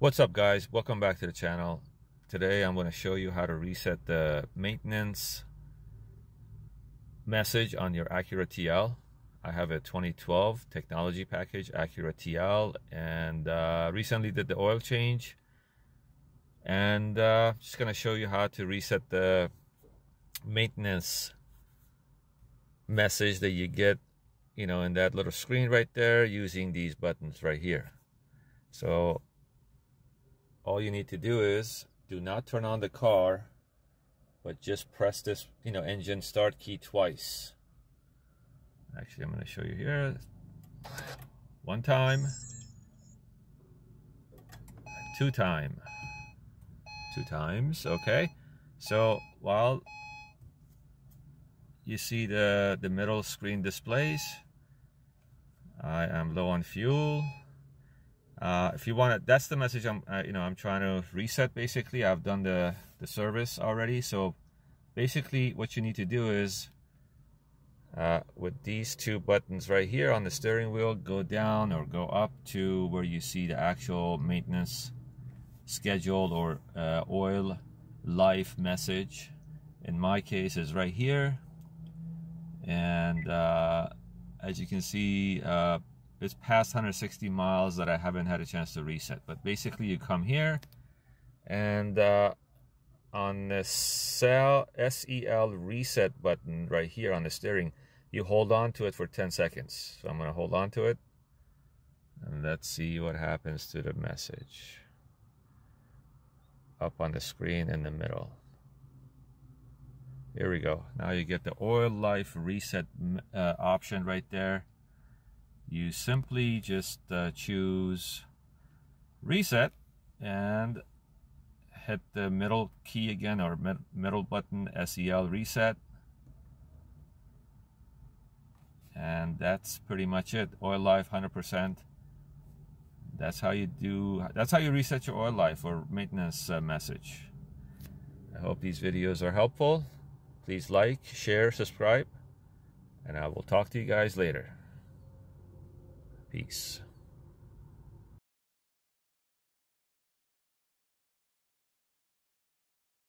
What's up guys? Welcome back to the channel. Today I'm going to show you how to reset the maintenance message on your Acura TL. I have a 2012 technology package Acura TL and uh, recently did the oil change and uh, just going to show you how to reset the maintenance message that you get you know in that little screen right there using these buttons right here so all you need to do is do not turn on the car but just press this you know engine start key twice. Actually I'm going to show you here one time two time two times okay? So while you see the the middle screen displays I am low on fuel uh, if you want to that's the message I'm uh, you know I'm trying to reset basically. I've done the the service already. So basically what you need to do is uh, with these two buttons right here on the steering wheel go down or go up to where you see the actual maintenance schedule or uh, oil life message. In my case is right here. And uh, as you can see uh, it's past 160 miles that I haven't had a chance to reset but basically you come here and uh, on the SEL, SEL reset button right here on the steering you hold on to it for 10 seconds so I'm gonna hold on to it and let's see what happens to the message up on the screen in the middle here we go. Now you get the oil life reset uh, option right there. You simply just uh, choose reset and hit the middle key again or mid middle button SEL reset. And that's pretty much it. Oil life 100%. That's how you do, that's how you reset your oil life or maintenance uh, message. I hope these videos are helpful. Please like, share, subscribe, and I will talk to you guys later. Peace.